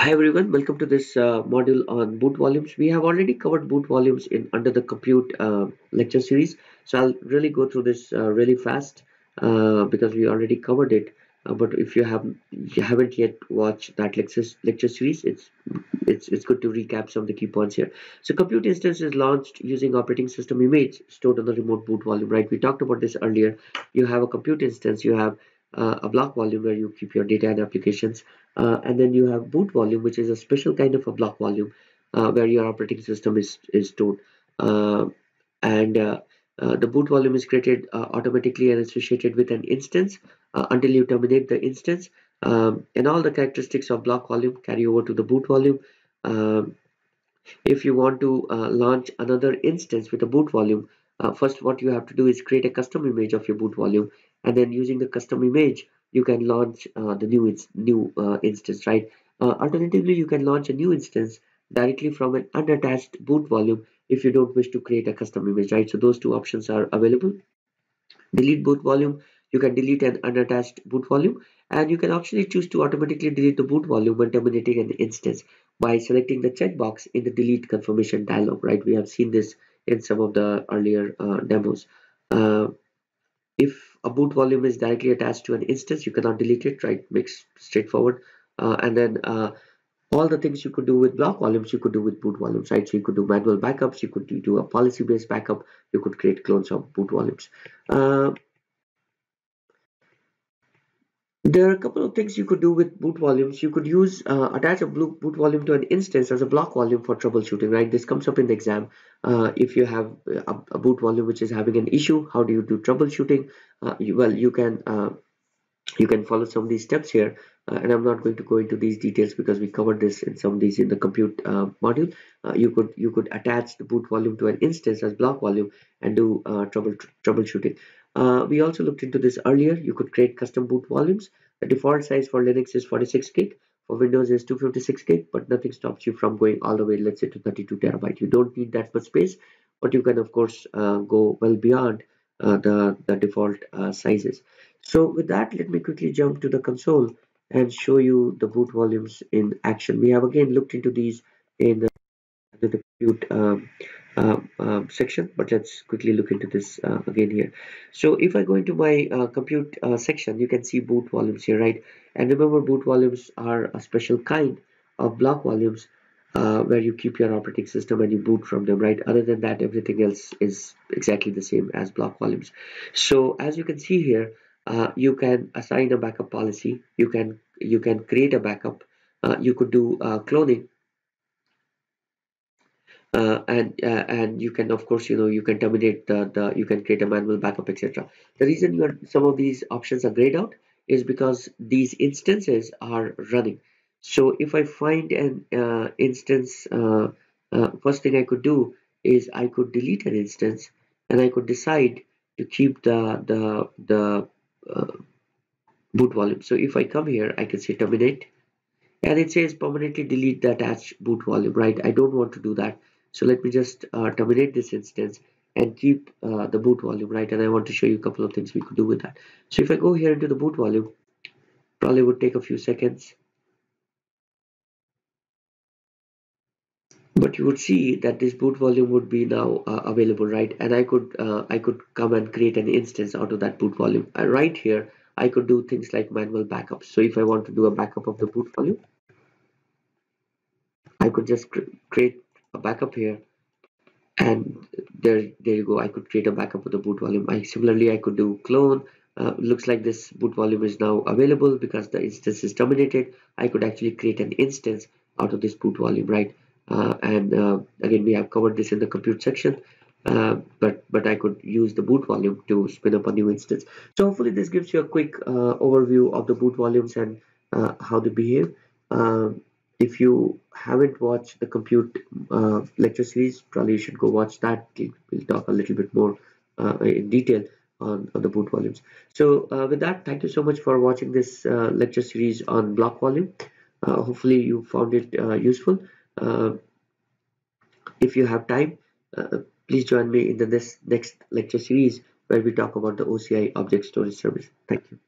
Hi everyone, welcome to this uh, module on boot volumes. We have already covered boot volumes in under the compute uh, lecture series. So I'll really go through this uh, really fast uh, because we already covered it. Uh, but if you have you haven't yet watched that lecture lecture series, it's it's it's good to recap some of the key points here. So compute instance is launched using operating system image stored on the remote boot volume. Right? We talked about this earlier. You have a compute instance. You have a block volume where you keep your data and applications uh, and then you have boot volume which is a special kind of a block volume uh, where your operating system is, is stored. Uh, and uh, uh, the boot volume is created automatically and associated with an instance until you terminate the instance. Um, and all the characteristics of block volume carry over to the boot volume. Um, if you want to launch another instance with a boot volume first what you have to do is create a custom image of your boot volume and then using the custom image you can launch uh, the new new uh, instance right? Uh, alternatively you can launch a new instance directly from an unattached boot volume if you don't wish to create a custom image right? So those two options are available. Delete boot volume you can delete an unattached boot volume and you can optionally choose to automatically delete the boot volume when terminating an instance by selecting the checkbox in the delete confirmation dialog right? We have seen this in some of the earlier uh, demos. Uh, if a boot volume is directly attached to an instance. You cannot delete it right? Makes straightforward. Uh, and then uh, all the things you could do with block volumes you could do with boot volumes right? So you could do manual backups you could do a policy based backup you could create clones of boot volumes. Uh, there are a couple of things you could do with boot volumes. You could use uh, attach a boot boot volume to an instance as a block volume for troubleshooting, right? This comes up in the exam. Uh, if you have a, a, boot volume which is having an issue, how do you do troubleshooting? Uh, you, well, you can uh, you can follow some of these steps here, uh, and I'm not going to go into these details because we covered this in some of these in the compute uh, module. you could you could attach the boot volume to an instance as block volume and do trouble troubleshooting. Uh, we also looked into this earlier. You could create custom boot volumes. The default size for Linux is 46 gig. For Windows is 256 gig, but nothing stops you from going all the way, let's say, to 32 terabyte. You don't need that much space, but you can, of course, uh, go well beyond uh, the, the default uh, sizes. So with that, let me quickly jump to the console and show you the boot volumes in action. We have again looked into these in the, the compute uh, um, section but let's quickly look into this uh, again here. So if I go into my uh, compute uh, section you can see boot volumes here right? And remember boot volumes are a special kind of block volumes uh, where you keep your operating system and you boot from them right? Other than that everything else is exactly the same as block volumes. So as you can see here uh, you can assign a backup policy. You can you can create a backup. You could do cloning uh, and uh, and you can of course you know you can terminate the, the you can create a manual backup etc the reason some of these options are grayed out is because these instances are running. So if i find an uh, instance uh, uh, first thing i could do is i could delete an instance and i could decide to keep the the the boot volume. So if i come here i can say terminate and it says permanently delete the attached boot volume right? I don't want to do that so let me just uh, terminate this instance and keep uh, the boot volume right? And I want to show you a couple of things we could do with that. So if I go here into the boot volume probably would take a few seconds. But you would see that this boot volume would be now uh, available right? And I could uh, I could come and create an instance out of that boot volume. And right here I could do things like manual backups. So if I want to do a backup of the boot volume I could just cr create a backup here. And there there you go. I could create a backup of the boot volume. I similarly I could do clone. Uh, looks like this boot volume is now available because the instance is terminated. I could actually create an instance out of this boot volume right? Uh, and uh, again we have covered this in the compute section. Uh, but but I could use the boot volume to spin up a new instance. So hopefully this gives you a quick uh, overview of the boot volumes and uh, how they behave. Um, if you haven't watched the compute uh, lecture series probably you should go watch that. We'll talk a little bit more uh, in detail on, on, the boot volumes. So uh, with that thank you so much for watching this uh, lecture series on block volume. Uh, hopefully you found it uh, useful. If you have time please join me in the next, next lecture series where we talk about the OCI object storage service. Thank you